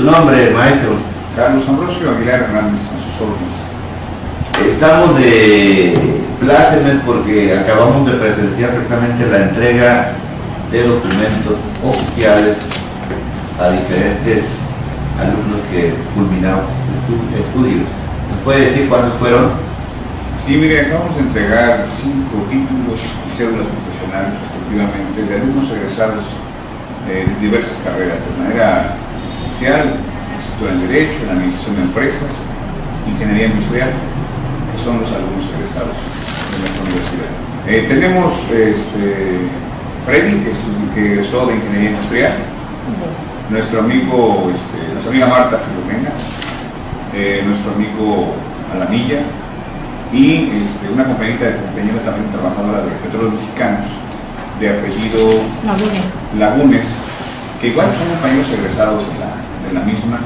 Su nombre, maestro. Carlos Ambrosio Aguilar Hernández, a sus órdenes. Estamos de plácemes porque acabamos de presenciar precisamente la entrega de documentos oficiales a diferentes alumnos que culminaron sus estudios. ¿Nos puede decir cuándo fueron? Sí, mire, vamos a entregar cinco títulos y cédulas profesionales respectivamente de alumnos egresados de diversas carreras, de manera esencial, en en Derecho, en Administración de Empresas, Ingeniería Industrial, que son los alumnos egresados de nuestra universidad. Eh, tenemos este, Freddy, que, es, que egresó de Ingeniería Industrial, nuestro amigo, este, nuestra amiga Marta Filomena, eh, nuestro amigo Alamilla y este, una compañita de compañeros también trabajadora de Petróleos Mexicanos de apellido Lagunes. Lagunes, que igual son compañeros egresados de de la misma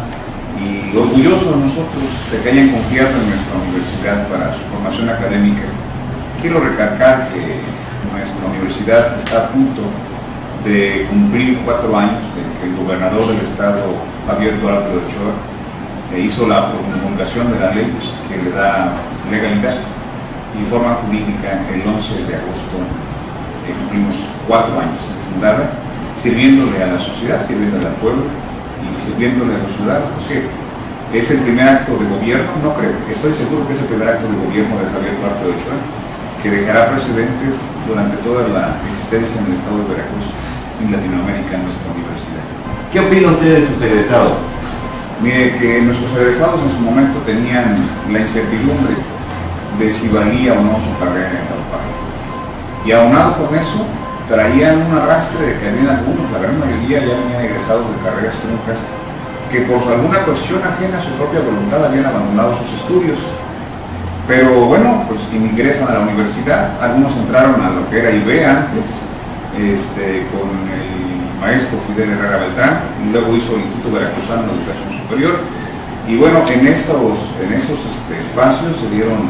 y orgullosos nosotros de que hayan confiado en nuestra universidad para su formación académica. Quiero recalcar que nuestra universidad está a punto de cumplir cuatro años de que el gobernador del estado, Javier Duarte de Ochoa, hizo la promulgación de la ley que le da legalidad y forma jurídica el 11 de agosto. Eh, cumplimos cuatro años de fundada, sirviéndole a la sociedad, sirviéndole al pueblo y sirviéndole a los ciudadanos. porque es el primer acto de gobierno, no creo, estoy seguro que es el primer acto de gobierno de Javier Duarte de Ochoa, que dejará precedentes durante toda la existencia en el estado de Veracruz en Latinoamérica en nuestra universidad. ¿Qué opina usted de sus egresados? Mire, que nuestros egresados en su momento tenían la incertidumbre de si valía o no su carrera en la UPA. Y aunado con eso, traían un arrastre de que habían algunos, la gran mayoría ya venían egresados de carreras truncas, que por alguna cuestión ajena a su propia voluntad habían abandonado sus estudios. Pero bueno, pues ingresan a la universidad, algunos entraron a lo que era IB antes, este, con el maestro Fidel Herrera Beltrán, luego hizo el Instituto Veracruzano de Educación Superior. Y bueno, en esos, en esos este, espacios se dieron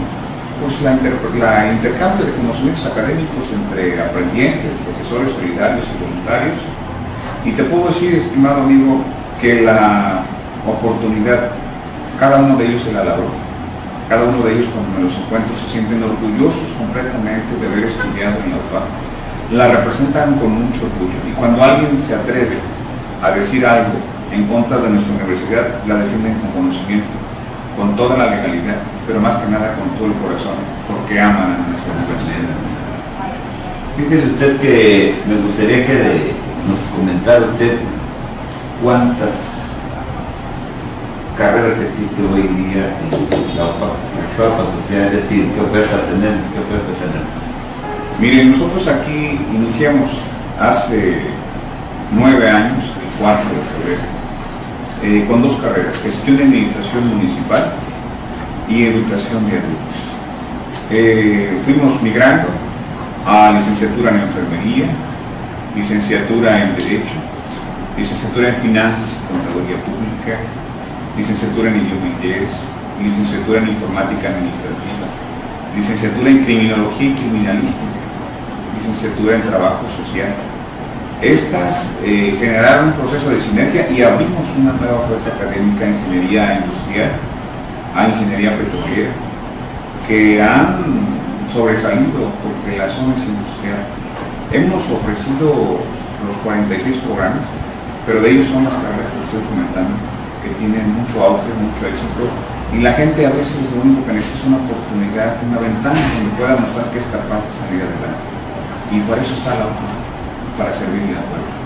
pues, la, intercambio de conocimientos académicos entre aprendientes, profesores solidarios y voluntarios. Y te puedo decir, estimado amigo, que la oportunidad, cada uno de ellos se la labró. Cada uno de ellos cuando me los encuentro se sienten orgullosos completamente de haber estudiado en la UPA la representan con mucho orgullo. Y cuando alguien se atreve a decir algo en contra de nuestra universidad, la defienden con conocimiento, con toda la legalidad, pero más que nada con todo el corazón, porque aman a nuestra universidad. Fíjese usted que me gustaría que nos comentara usted cuántas carreras existen hoy día en la UPA, es decir, qué oferta tenemos, qué oferta tenemos. Miren, nosotros aquí iniciamos hace nueve años, el 4 de febrero, con dos carreras, gestión de administración municipal y educación de adultos. Eh, fuimos migrando a licenciatura en enfermería, licenciatura en derecho, licenciatura en finanzas y contaduría pública, licenciatura en idioma licenciatura en informática administrativa, licenciatura en criminología y criminalística, licenciatura en trabajo social. Estas eh, generaron un proceso de sinergia y abrimos una nueva oferta académica en ingeniería industrial, a ingeniería petrolera, que han sobresalido porque la zona es industrial. Hemos ofrecido los 46 programas, pero de ellos son las carreras que estoy comentando, que tienen mucho auge, mucho éxito, y la gente a veces lo único que necesita es una oportunidad, una ventana donde pueda mostrar que es capaz de salir adelante. Y por eso está la OTAN, para servirle al pueblo.